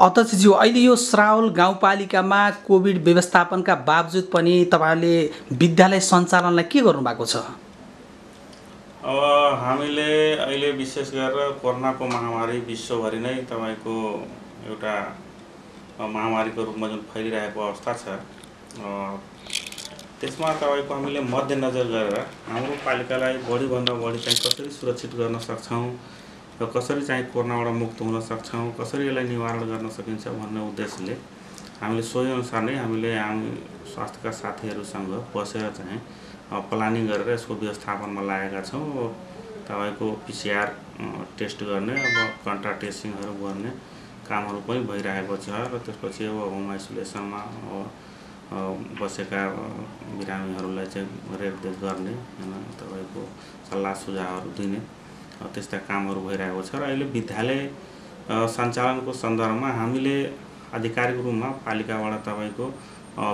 अध्यक्षज्यू अहिले यो श्रावल गाउँपालिकामा कोभिड व्यवस्थापनका बावजुद पनि तपाईँहरूले विद्यालय सञ्चालनलाई के गर्नुभएको छ? अब हामीले अहिले विशेष गरेर कोरोनाको महामारी विश्वभरि नै तपाईँको एउटा महामारीको रूपमा जुन फैलिरहेको अवस्था छ त्यसमा तपाईँको हामीले मध्यनजर गरेर हाम्रो पालिकालाई बढीभन्दा बढी चाहिँ कसरी सुरक्षित गर्न सक्छौँ र कसरी चाहिँ कोरोनाबाट मुक्त हुन सक्छौँ कसरी यसलाई निवारण गर्न सकिन्छ भन्ने उद्देश्यले हामीले सोही अनुसार नै हामीले हामी स्वास्थ्यका साथीहरूसँग बसेर चाहिँ प्लानिङ गरेर यसको व्यवस्थापनमा लागेका छौँ। तपाईँको पिसिआर टेस्ट गर्ने अब कन्ट्राक्ट टेस्टिङहरू गर्ने कामहरू पनि भइरहेको छ र त्यसपछि अब होम आइसोलेसनमा बसेका बिरामीहरूलाई चाहिँ रेखदेख गर्ने होइन तपाईँको सल्लाह सुझावहरू दिने। त्यस्ता कामहरू भइरहेको छ र अहिले विद्यालय सञ्चालनको सन्दर्भमा हामीले आधिकारिक रूपमा पालिकाबाट तपाईँको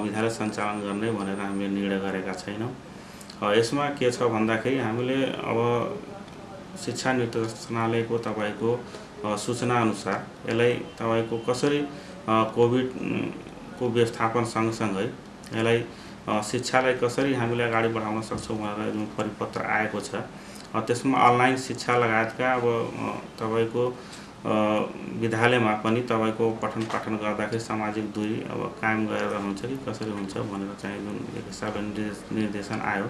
विद्यालय सञ्चालन गर्ने भनेर हामीले निर्णय गरेका छैनौँ। यसमा के छ भन्दाखेरि हामीले अब शिक्षा निर्देशनालयको तपाईँको सूचनाअनुसार यसलाई तपाईँको कसरी कोभिडको व्यवस्थापन सँगसँगै यसलाई शिक्षालाई कसरी हामीले अगाडि बढाउन सक्छौँ भनेर जुन परिपत्र आएको छ। त्यसमा अनलाइन शिक्षा लगायतका अब तपाईँको विद्यालयमा पनि तपाईँको पठन पाठन गर्दाखेरि सामाजिक दूरी अब कायम गरेर हुन्छ कि कसरी हुन्छ भनेर चाहिँ जुन एक हिसाबले निर्देशन आयो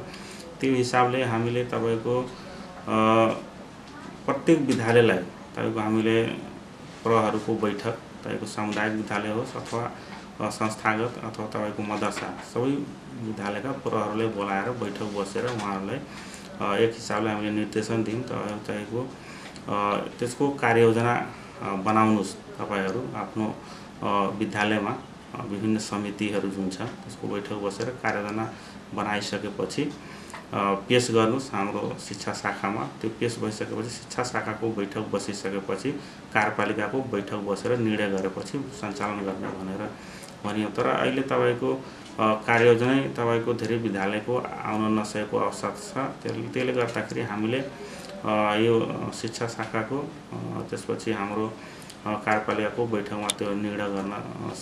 त्यो हिसाबले हामीले तपाईँको प्रत्येक विद्यालयलाई तपाईँको हामीले प्रहरूको बैठक तपाईँको सामुदायिक विद्यालय होस् अथवा संस्थागत अथवा तपाईँको मदरसा सबै विद्यालयका प्रहरूले बोलाएर बैठक बसेर उहाँहरूलाई एक हिसाबले हामीले निर्देशन दियौँ तपाईँको। त्यसको कार्ययोजना बनाउनुहोस् तपाईँहरू आफ्नो विद्यालयमा। विभिन्न समितिहरू जुन छ त्यसको बैठक बसेर कार्ययोजना बनाइसकेपछि पेस गर्नुहोस् हाम्रो शिक्षा शाखामा। त्यो पेस भइसकेपछि शिक्षा शाखाको बैठक बसिसकेपछि कार्यपालिकाको बैठक बसेर निर्णय गरेपछि सञ्चालन गर्ने भनेर भनियो तर अहिले तपाईँको कार्ययोजनै तपाईँको धेरै विद्यालयको आउन नसकेको अवस्था छ। त्यसले गर्दाखेरि हामीले यो शिक्षा शाखाको त्यसपछि हाम्रो कार्यपालिकाको बैठकमा त्यो निर्णय गर्न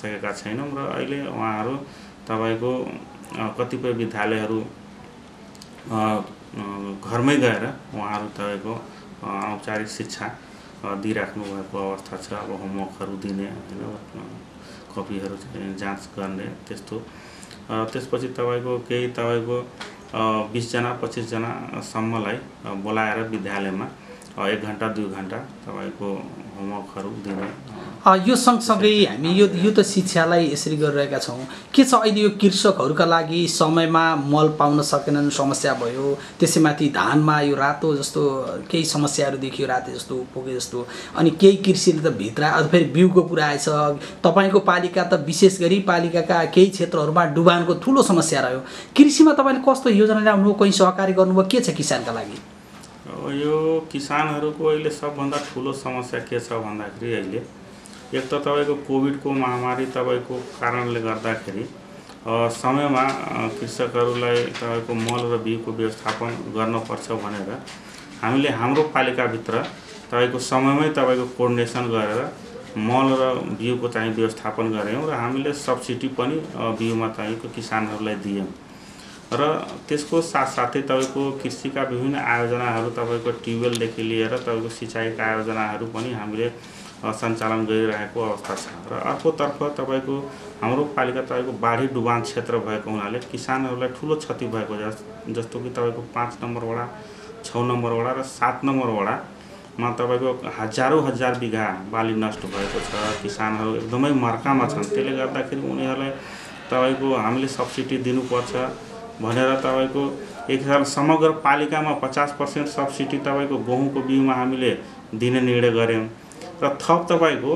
सकेका छैनौँ र अहिले उहाँहरू तपाईँको कतिपय विद्यालयहरू घरमै गएर उहाँहरू तपाईँको औपचारिक शिक्षा दिइराख्नु भएको अवस्था छ। अब होमवर्कहरू दिने होइन? कपीहरू जाँच गर्ने त्यस्तो। त्यसपछि तपाईँको केही तपाईँको बिसजना पच्चिसजनासम्मलाई बोलाएर विद्यालयमा एक घन्टा दुई घन्टा तपाईँको होमवर्कहरू दिने यो सँगसँगै हामी यो यो त शिक्षालाई यसरी गरिरहेका छौँ। के छ अहिले यो कृषकहरूका लागि समयमा मल पाउन सकेनन् समस्या भयो त्यसैमाथि धानमा यो रातो जस्तो केही समस्याहरू देखियो रातो जस्तो पुगे जस्तो अनि केही कृषिले त भित्र अझ फेरि बिउको कुरा आएछ। तपाईँको पालिका त विशेष गरी पालिकाका केही क्षेत्रहरूमा डुबानको ठुलो समस्या रह्यो। कृषिमा तपाईँले कस्तो योजना ल्याउनु कहीँ सहकारी गर्नुभयो के छ किसानका लागि? यो किसानहरूको अहिले सबभन्दा ठुलो समस्या के छ भन्दाखेरि अहिले एक त तपाईँको कोभिडको महामारी तपाईँको कारणले गर्दाखेरि समयमा कृषकहरूलाई तपाईँको मल र बिउको व्यवस्थापन गर्नुपर्छ भनेर हामीले हाम्रो पालिकाभित्र तपाईँको समयमै तपाईँको कोर्डिनेसन गरेर मल र बिउको चाहिँ व्यवस्थापन गऱ्यौँ र हामीले सब्सिडी पनि बिउमा तपाईँको किसानहरूलाई दियौँ। र त्यसको साथसाथै तपाईँको कृषिका विभिन्न आयोजनाहरू तपाईँको ट्युबवेलदेखि लिएर तपाईँको सिँचाइका आयोजनाहरू पनि हामीले सञ्चालन गरिरहेको अवस्था छ। र अर्कोतर्फ तपाईँको हाम्रो पालिका तपाईँको बाढी डुबान क्षेत्र भएको हुनाले किसानहरूलाई ठुलो क्षति भएको जस्तो कि तपाईँको पाँच नम्बर वडा छ नम्बर वडा र सात नम्बर वडामा तपाईँको हजारौँ हजार बिघा बाली नष्ट भएको छ। किसानहरू एकदमै मर्कामा छन्। त्यसले गर्दाखेरि उनीहरूलाई तपाईँको हामीले सब्सिडी दिनुपर्छ भनेर तपाईँको एक हिसाब समग्र पालिकामा पचास पर्सेन्ट सब्सिडी तपाईँको गहुँको बिउमा हामीले दिने निर्णय गऱ्यौँ। र थप तपाईँको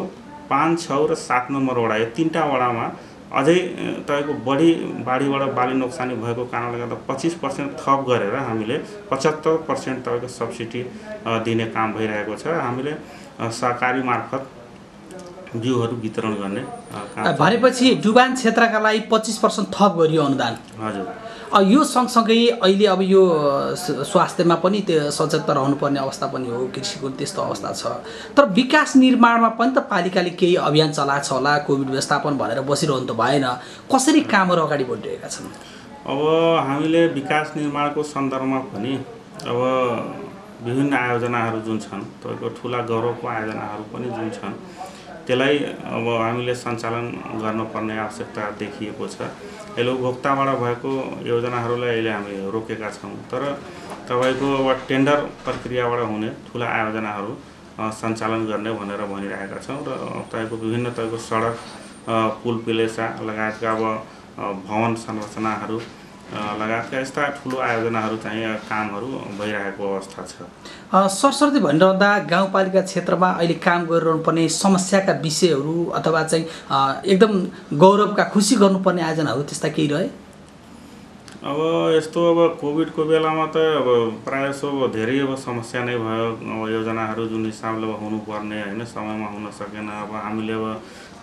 पाँच छ र सात नम्बर वडा यो तिनवटा वडामा अझै तपाईँको बढी बाढीबाट बाली नोक्सानी भएको कारणले गर्दा पच्चिस पर्सेन्ट थप गरेर हामीले पचहत्तर पर्सेन्ट तपाईँको सब्सिडी दिने काम भइरहेको छ। हामीले सहकारी मार्फत बिउहरू वितरण गर्ने। भनेपछि डुबान क्षेत्रका लागि पच्चिस पर्सेन्ट थप गरियो अनुदान। हजुर। यो सँगसँगै अहिले अब यो स्वास्थ्यमा पनि त्यो सचेत रहनुपर्ने अवस्था पनि हो कृषिको त्यस्तो अवस्था छ। तर विकास निर्माणमा पनि त पालिकाले केही अभियान चलाएको छ होला कोभिड व्यवस्थापन भनेर बसिरहनु त भएन। कसरी कामहरू अगाडि बढिरहेका छन्? अब हामीले विकास निर्माणको सन्दर्भमा पनि अब विभिन्न आयोजनाहरू जुन छन् तपाईँको ठुला गौरवको आयोजनाहरू पनि जुन छन् त्यसलाई अब हामीले सञ्चालन गर्नुपर्ने आवश्यकता देखिएको छ। अहिले उपभोक्ताबाट भएको योजनाहरूलाई अहिले हामी रोकेका छौँ। तर तपाईँको अब टेन्डर प्रक्रियाबाट हुने ठुला आयोजनाहरू सञ्चालन गर्ने भनेर भनिरहेका छौँ र तपाईँको विभिन्न तपाईँको सडक पुल पिलेसा लगायतका अब भवन संरचनाहरू लगायतका यस्ता ठुलो आयोजनाहरू चाहिँ कामहरू भइरहेको अवस्था छ। सरस्वती भनिरहँदा गाउँपालिका क्षेत्रमा अहिले काम गरिरहनु पर्ने समस्याका विषयहरू अथवा चाहिँ एकदम गौरवका खुसी गर्नुपर्ने आयोजनाहरू त्यस्ता केही रहे? अब यस्तो अब कोभिडको बेलामा त अब प्रायः जसो अब धेरै अब समस्या नै भयो। अब योजनाहरू जुन हिसाबले अब हुनुपर्ने होइन समयमा हुन सकेन। अब हामीले अब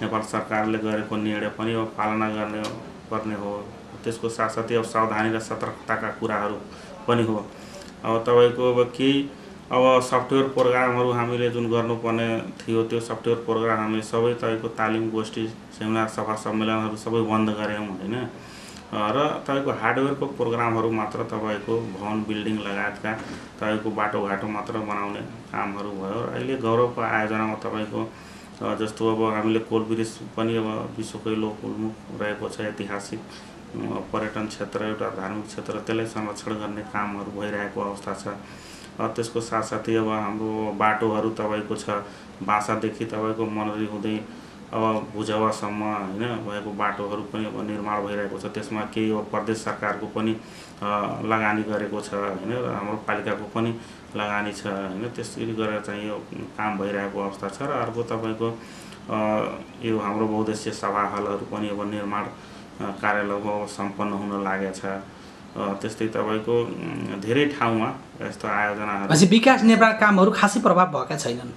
नेपाल सरकारले गरेको निर्णय पनि अब पालना गर्ने पर्ने हो। त्यसको साथसाथै अब सावधानी र सतर्कताका कुराहरू पनि हो। अब तपाईँको अब केही अब सफ्टवेयर प्रोग्रामहरू हामीले जुन गर्नुपर्ने थियो त्यो सफ्टवेयर प्रोग्राम हामीले सबै तपाईँको तालिम गोष्ठी सेमिनार सभा सम्मेलनहरू सबै बन्द गऱ्यौँ होइन। र तपाईँको हार्डवेयरको प्रोग्रामहरू मात्र तपाईँको भवन बिल्डिङ लगायतका तपाईँको बाटोघाटो मात्र बनाउने कामहरू भयो। र अहिले गौरवको आयोजनामा तपाईँको जस्तो अब हामीले कोल ब्रिज पनि अब विश्वकै लोक उन्मुख रहेको छ ऐतिहासिक पर्यटन क्षेत्र एउटा धार्मिक क्षेत्र त्यसलाई संरक्षण गर्ने कामहरू भइरहेको अवस्था छ। त्यसको साथसाथै अब हाम्रो बाटोहरू तपाईँको छ बासादेखि तपाईँको मनरी हुँदै अब भुजवासम्म होइन भएको बाटोहरू पनि अब निर्माण भइरहेको छ। त्यसमा केही अब प्रदेश सरकारको पनि लगानी गरेको छ होइन र हाम्रो पालिकाको पनि लगानी छ होइन। त्यसरी गरेर चाहिँ यो काम भइरहेको अवस्था छ र अर्को तपाईँको यो हाम्रो बहुद्देश्य सभा हलहरू पनि अब निर्माण कार्यालयको सम्पन्न हुन लागेको छ अ, त्यस्तै तपाईँको धेरै ठाउँमा यस्तो आयोजनाहरू। विकास निर्माण कामहरू खासै प्रभाव भएका छैनन्।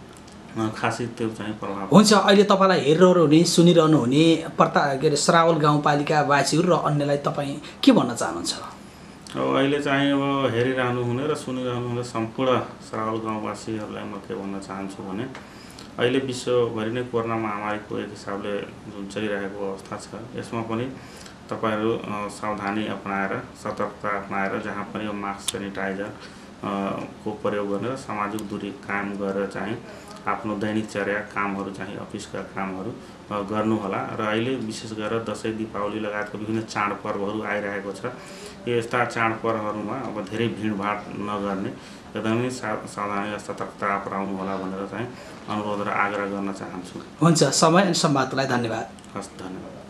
खासै त्यो चाहिँ प्रभाव। हुन्छ अहिले तपाईँलाई हेरिरहनु हुने सुनिरहनु हुने प्रता के अरे सरावल गाउँपालिका वासीहरू र अन्यलाई तपाईँ के भन्न चाहनुहुन्छ? अब अहिले चाहिँ अब हेरिरहनु हुने र सुनिरहनु हुने सम्पूर्ण सरावल गाउँवासीहरूलाई म के भन्न चाहन्छु भने अहिले विश्वभरि नै कोरोना महामारीको एक हिसाबले जुन चलिरहेको अवस्था छ यसमा पनि तपाईँहरू सावधानी अपनाएर सतर्कता अपनाएर जहाँ पनि मास्क सेनिटाइजर को प्रयोग गरेर सामाजिक दूरी कायम गरेर चाहिँ आफ्नो दैनिक चर्या कामहरू चाहिँ अफिसका कामहरू गर्नुहोला। र अहिले विशेष गरेर दसैँ दीपावली लगायतका विभिन्न चाडपर्वहरू आइरहेको छ। यो यस्ता चाडपर्वहरूमा अब धेरै भिडभाड नगर्ने एकदमै सा सावधानी सतर्कता अपनाउनु होला भनेर चाहिँ अनुरोध र आग्रह गर्न चाहन्छु। हुन्छ समय सम्वादलाई धन्यवाद। हस् धन्यवाद।